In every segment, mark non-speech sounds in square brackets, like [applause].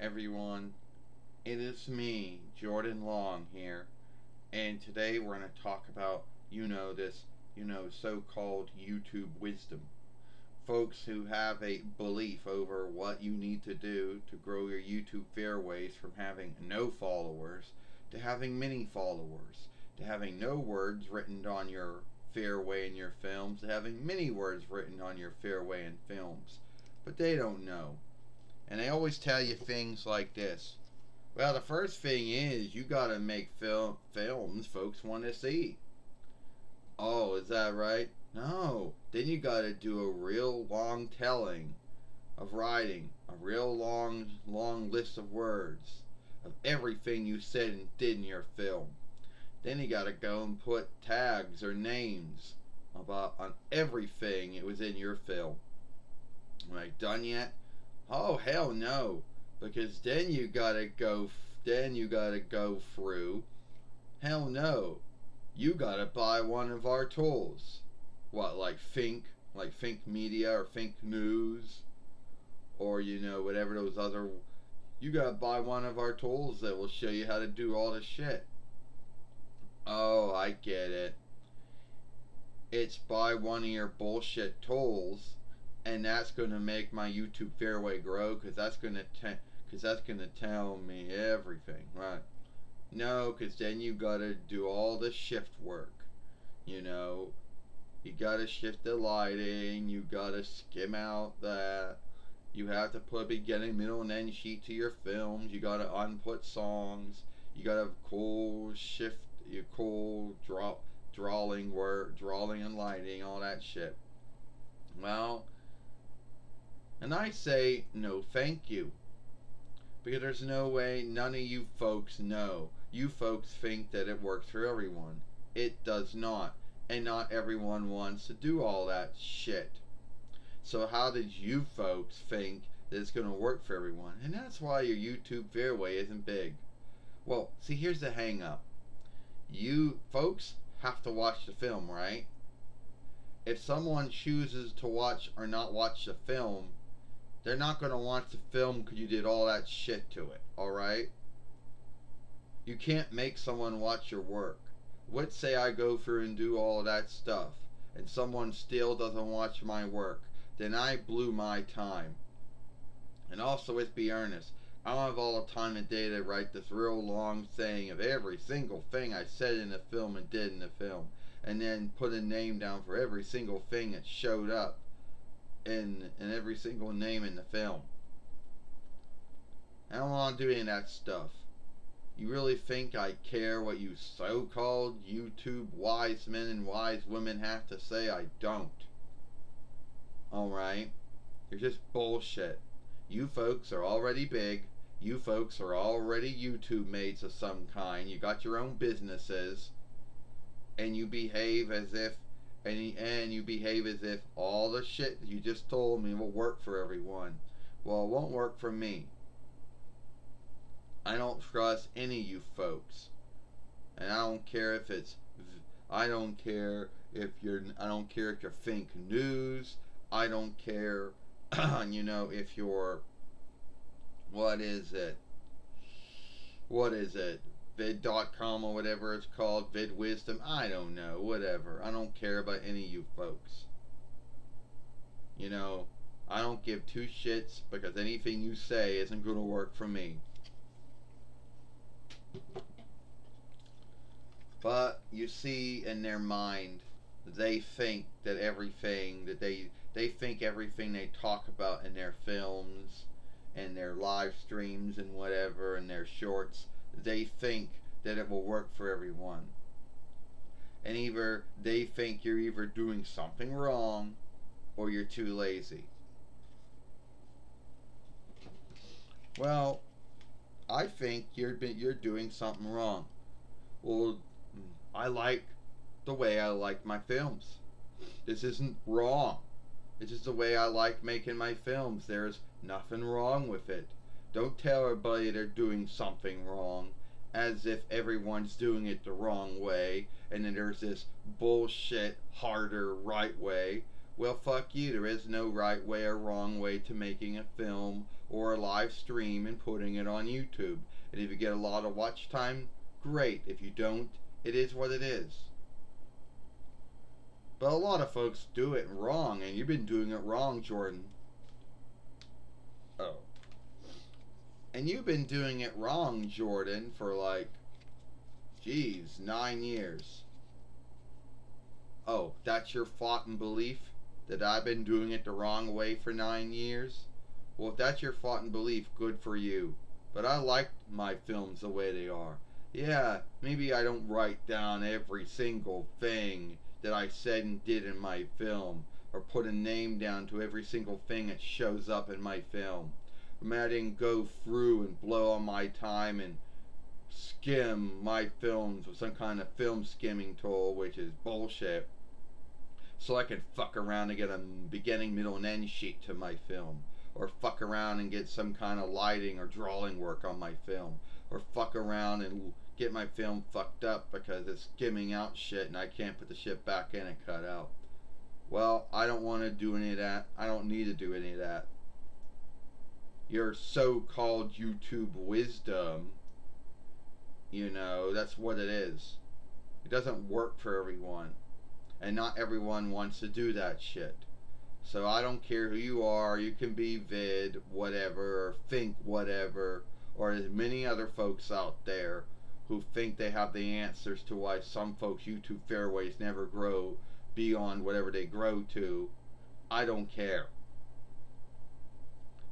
Everyone, it is me, Jordan Long here, and today we're going to talk about, you know, this, you know, so-called YouTube wisdom. Folks who have a belief over what you need to do to grow your YouTube fairways from having no followers to having many followers, to having no words written on your fairway in your films, to having many words written on your fairway in films. But they don't know and they always tell you things like this. Well, the first thing is you got to make fil- films folks want to see. Oh, is that right? No. Then you got to do a real long telling of writing, a real long, long list of words of everything you said and did in your film. Then you got to go and put tags or names about on everything it was in your film. Am I done yet? Oh hell no, because then you gotta go. Then you gotta go through. Hell no, you gotta buy one of our tools. What like Think, like Think Media or Think News, or you know whatever those other. You gotta buy one of our tools that will show you how to do all the shit. Oh, I get it. It's buy one of your bullshit tools and that's going to make my YouTube fairway grow because that's going to because that's going to tell me everything, right? No, because then you got to do all the shift work. You know, you got to shift the lighting. You got to skim out that. You have to put beginning, middle, and end sheet to your films. You got to unput songs. You got to have cool shift, your cool draw, drawing work, drawing and lighting, all that shit. Well, and I say, no thank you. Because there's no way none of you folks know. You folks think that it works for everyone. It does not. And not everyone wants to do all that shit. So how did you folks think that it's going to work for everyone? And that's why your YouTube fairway isn't big. Well, see, here's the hang up. You folks have to watch the film, right? If someone chooses to watch or not watch the film, they're not going to watch the film because you did all that shit to it, alright? You can't make someone watch your work. Let's say I go through and do all that stuff, and someone still doesn't watch my work. Then I blew my time. And also, let's be earnest. I don't have all the time and day to write this real long thing of every single thing I said in the film and did in the film. And then put a name down for every single thing that showed up in in every single name in the film. I don't want to do any of that stuff. You really think I care what you so-called YouTube wise men and wise women have to say? I don't. Alright? You're just bullshit. You folks are already big. You folks are already YouTube mates of some kind. You got your own businesses. And you behave as if and, and you behave as if all the shit you just told me will work for everyone. Well, it won't work for me. I don't trust any of you folks. And I don't care if it's I don't care if you're I don't care if you're think news. I don't care [clears throat] you know if you're what is it? What is it? vid.com or whatever it's called, vidwisdom, I don't know, whatever. I don't care about any of you folks. You know, I don't give two shits because anything you say isn't going to work for me. But you see in their mind, they think that everything that they they think everything they talk about in their films and their live streams and whatever and their shorts they think that it will work for everyone. And either they think you're either doing something wrong or you're too lazy. Well, I think you're you're doing something wrong. Well, I like the way I like my films. This isn't wrong. It's just the way I like making my films. There's nothing wrong with it. Don't tell everybody they're doing something wrong as if everyone's doing it the wrong way and then there's this bullshit harder right way. Well, fuck you. There is no right way or wrong way to making a film or a live stream and putting it on YouTube. And if you get a lot of watch time, great. If you don't, it is what it is. But a lot of folks do it wrong, and you've been doing it wrong, Jordan. Oh. And you've been doing it wrong, Jordan, for like, geez, nine years. Oh, that's your thought and belief? That I've been doing it the wrong way for nine years? Well, if that's your thought and belief, good for you. But I like my films the way they are. Yeah, maybe I don't write down every single thing that I said and did in my film, or put a name down to every single thing that shows up in my film. I mean, I didn't go through and blow all my time and skim my films with some kind of film skimming tool, which is bullshit. So I could fuck around and get a beginning, middle, and end sheet to my film. Or fuck around and get some kind of lighting or drawing work on my film. Or fuck around and get my film fucked up because it's skimming out shit and I can't put the shit back in and cut out. Well, I don't want to do any of that. I don't need to do any of that. Your so called YouTube wisdom, you know, that's what it is. It doesn't work for everyone. And not everyone wants to do that shit. So I don't care who you are, you can be vid, whatever, or think whatever, or as many other folks out there who think they have the answers to why some folks' YouTube fairways never grow beyond whatever they grow to. I don't care.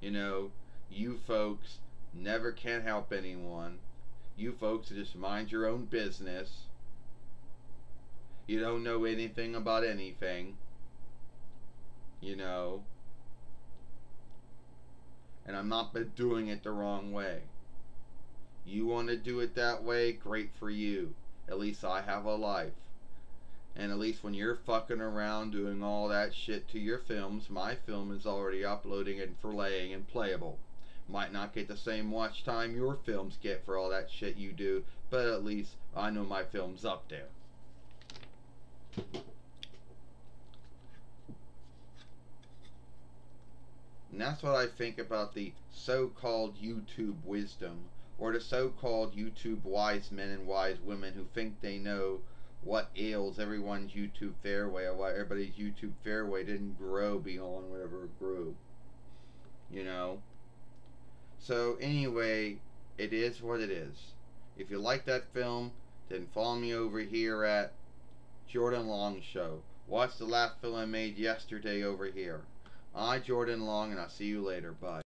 You know, you folks never can help anyone. You folks just mind your own business. You don't know anything about anything. You know. And I'm not doing it the wrong way. You want to do it that way, great for you. At least I have a life. And at least when you're fucking around doing all that shit to your films, my film is already uploading and filleting and playable. Might not get the same watch time your films get for all that shit you do, but at least I know my film's up there. And that's what I think about the so-called YouTube wisdom or the so-called YouTube wise men and wise women who think they know what ails everyone's YouTube fairway or why everybody's YouTube fairway didn't grow beyond whatever it grew. You know? So anyway, it is what it is. If you like that film, then follow me over here at Jordan Long Show. Watch the last film I made yesterday over here. I, Jordan Long, and I'll see you later. Bye.